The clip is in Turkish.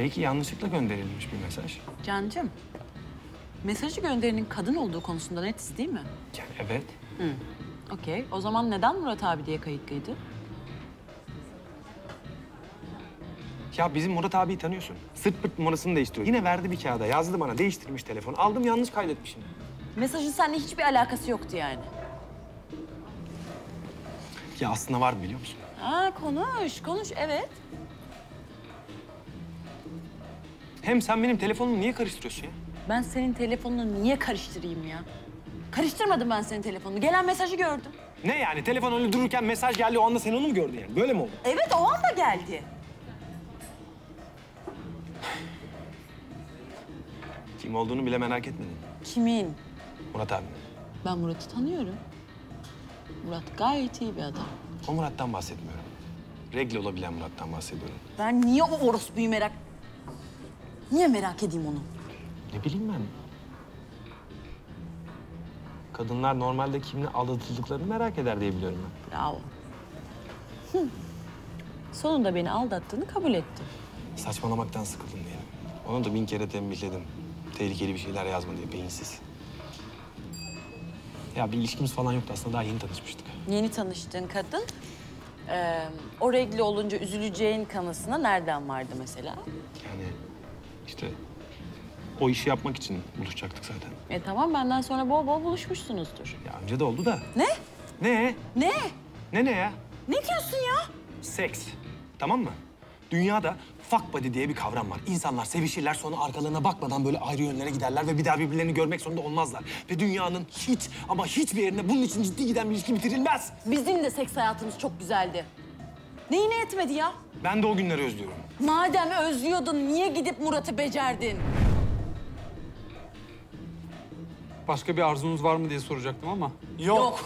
Belki yanlışlıkla gönderilmiş bir mesaj. Cancım, mesajı gönderenin kadın olduğu konusunda netiz değil mi? Yani evet. Okey. O zaman neden Murat abi diye kayıtlıydı? Ya bizim Murat abiyi tanıyorsun. Sırt pırt numarasını değiştiriyor. Yine verdi bir kağıda. Yazdı bana. Değiştirmiş telefonu. Aldım yanlış kaydetmişim. Mesajın seninle hiçbir alakası yoktu yani. Ya aslında var biliyor musun? Ha konuş, konuş evet. Hem sen benim telefonumu niye karıştırıyorsun ya? Ben senin telefonunu niye karıştırayım ya? Karıştırmadım ben senin telefonunu. Gelen mesajı gördüm. Ne yani? Telefon öyle dururken mesaj geldi. O anda sen onu mu gördün yani? Böyle mi oldu? Evet o anda geldi. Kim olduğunu bile merak etmedin. Kimin? Murat abi. Ben Murat'ı tanıyorum. Murat gayet iyi bir adam. O Murat'tan bahsetmiyorum. Regle olabilen Murat'tan bahsediyorum. Ben niye o orospuyu merak... Niye merak edeyim onu? Ne bileyim ben. Kadınlar normalde kimle aldatıldıklarını merak eder diye biliyorum ben. Bravo. Hı. Sonunda beni aldattığını kabul etti. Saçmalamaktan sıkıldım diyelim. Onu da bin kere tembihledim. Tehlikeli bir şeyler yazma diye beyinsiz. Ya bir ilişkimiz falan yoktu aslında daha yeni tanışmıştık. Yeni tanıştığın kadın eee, o regli olunca üzüleceğin kanısına nereden vardı mesela? Yani işte o işi yapmak için buluşacaktık zaten. E tamam benden sonra bol bol buluşmuşsunuzdur. Ya önce de oldu da. Ne? Ne? Ne? Ne ne ya? Ne diyorsun ya? Seks. Tamam mı? Dünyada fuck buddy diye bir kavram var. İnsanlar sevişirler sonra arkalarına bakmadan böyle ayrı yönlere giderler ve bir daha birbirlerini görmek zorunda olmazlar. Ve dünyanın hiç ama hiçbir yerinde bunun için ciddi giden bir ilişki bitirilmez. Bizim de seks hayatımız çok güzeldi. Neyine yetmedi ya? Ben de o günleri özlüyorum. Madem özlüyordun niye gidip Murat'ı becerdin? Başka bir arzunuz var mı diye soracaktım ama. Yok.